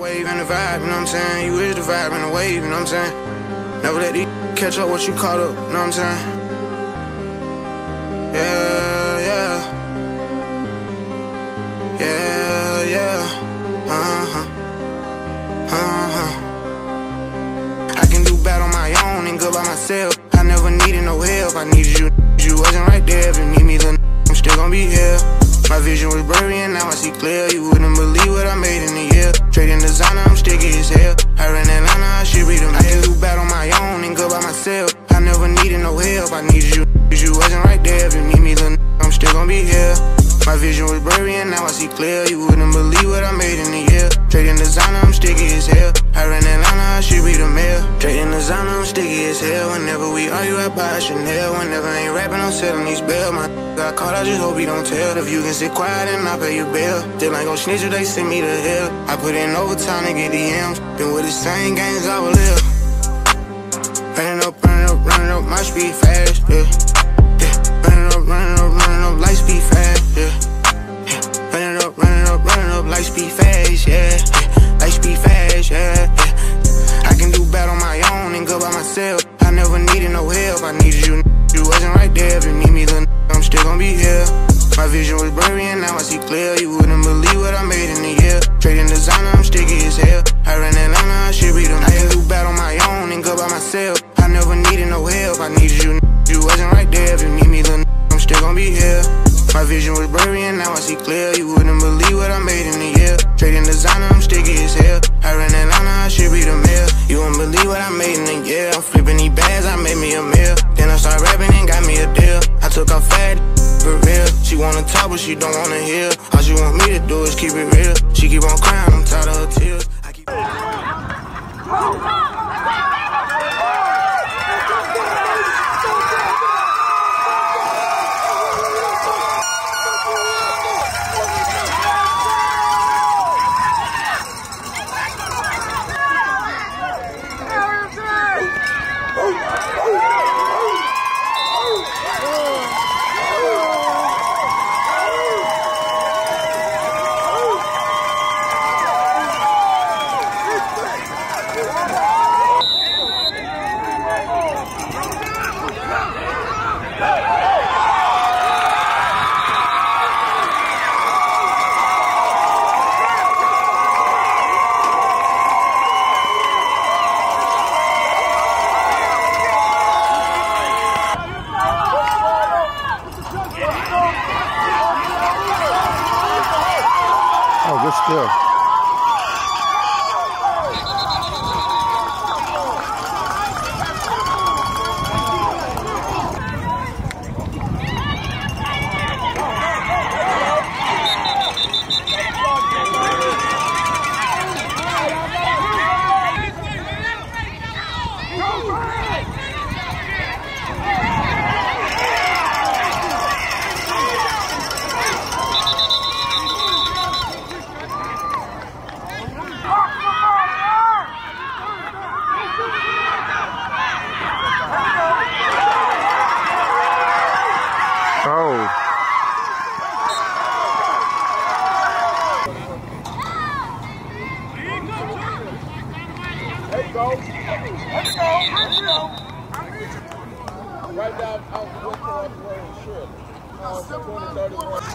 Wave and the vibe, you know what I'm saying? You is the vibe and the wave, you know what I'm saying? Never let these catch up what you caught up, you know what I'm saying? Yeah, yeah. Yeah, yeah. Uh-huh. Uh-huh. I can do bad on my own and good by myself. I never needed no help. I needed you. You wasn't right there. My vision was blurry and now I see clear. You wouldn't believe what I made in a year. Trading designer, I'm sticky as hell. Her in Atlanta, I should read them. I can do bad on my own and good by myself. I never needed no help. I needed you. You wasn't right there. If you need me, then I'm still gonna be here. My vision was blurry and now I see clear. You wouldn't believe what I made in a year. Trading designer, I'm sticky as hell. Her in Atlanta, I should read the mail. Trading designer, I'm sticky as hell. Whenever we argue, I buy a Chanel. Whenever I ain't rapping, I'm selling these bills. My got caught, I just hope you don't tell. If you can sit quiet and I pay your bill. Still ain't gon' snitch if they send me to hell. I put in overtime to get the M's. Been with the same gangs I will live. Running up, running up, running up, my speed fast, yeah. yeah. Running up, running up, running up, light speed fast, never needed no help. I needed you. You wasn't right there. If you need me, then I'm still gonna be here. My vision was blurry and now I see clear. You wouldn't believe what I made in a year. Trading designer, I'm sticky as hell. Her Atlanta, I should read the mail. You wouldn't believe what I made in a year. I'm flipping these bags, I made me a meal. Then I started rapping and got me a deal. I took off fat for real. She wanna talk, but she don't wanna hear. All she want me to do is keep it real. She keep on crying, I'm tired of her tears.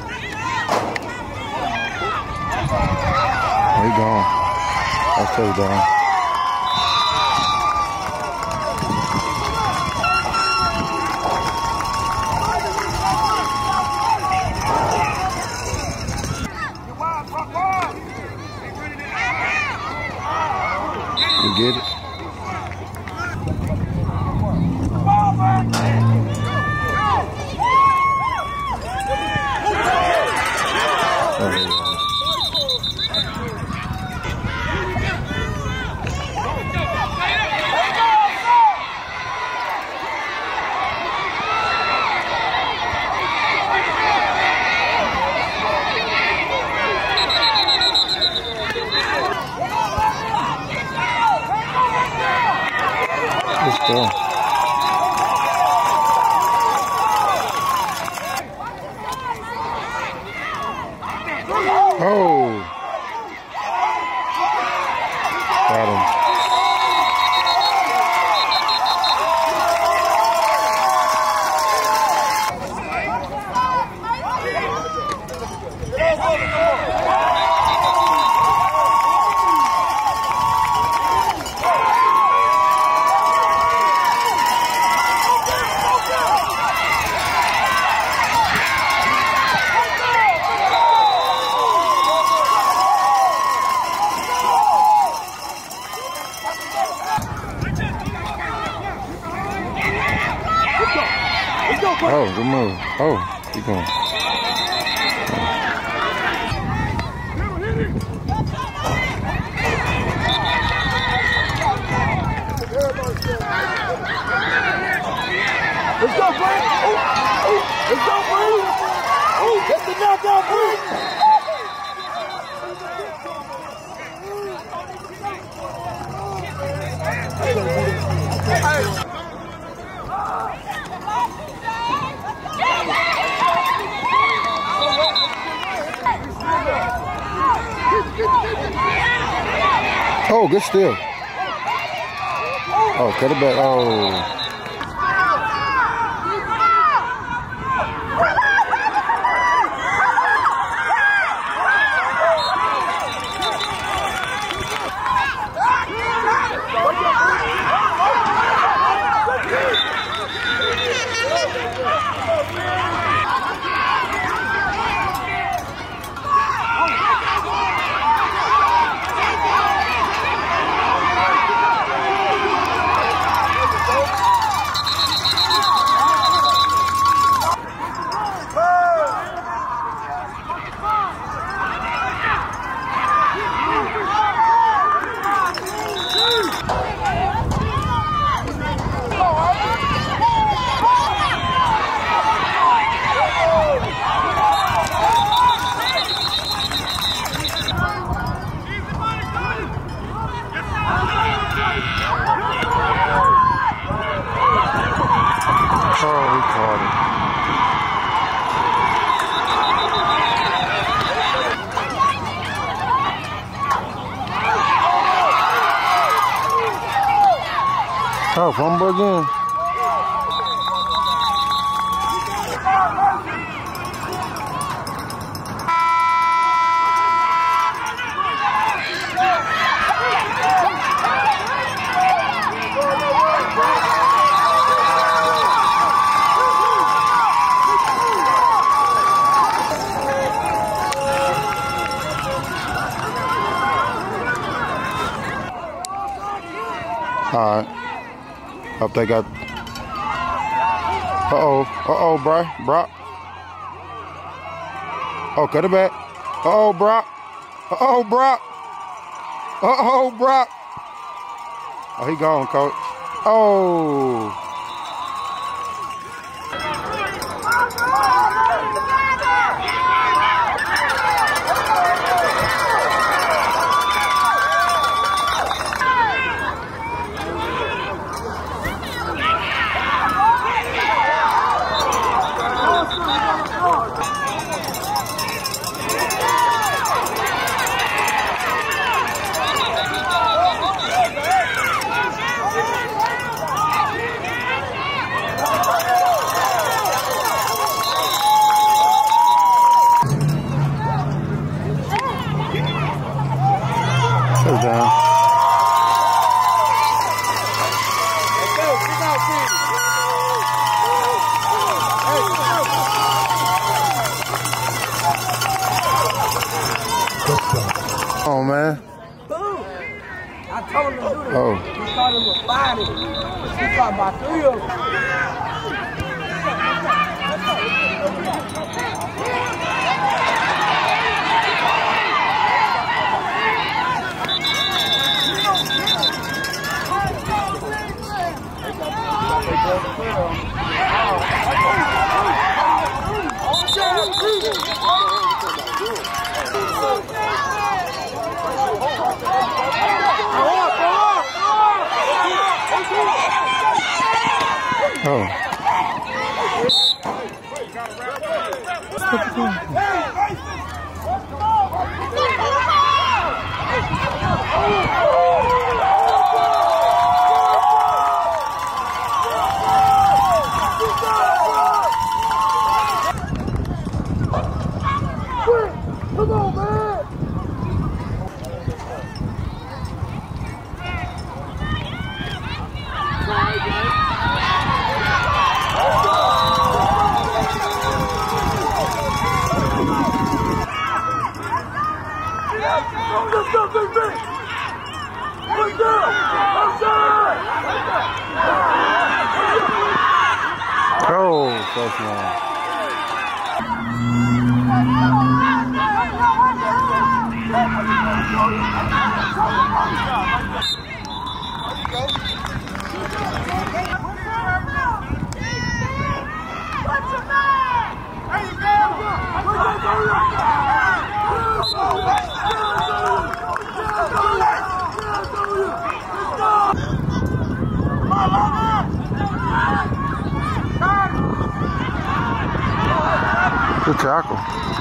31. He gone. That's too gone. You get it? Oh, there you go. Good still. Oh. Got him. Oh, good move. Oh, keep going. Let's go, Bree. Oh, oh, let's go, Bree. Oh, that's the knockout, Bree. Oh, good steal. Oh, cut it back. Oh. Oh, fumble again. All right. Hope they got. Uh oh. Uh oh, Brock. Brock. Oh, cut it back. Uh oh, Brock. Uh oh, Brock. Uh oh, Brock. Oh, he gone, coach. Oh. Oh. Come on, man! ですね。Go, go, go, go. Good tackle.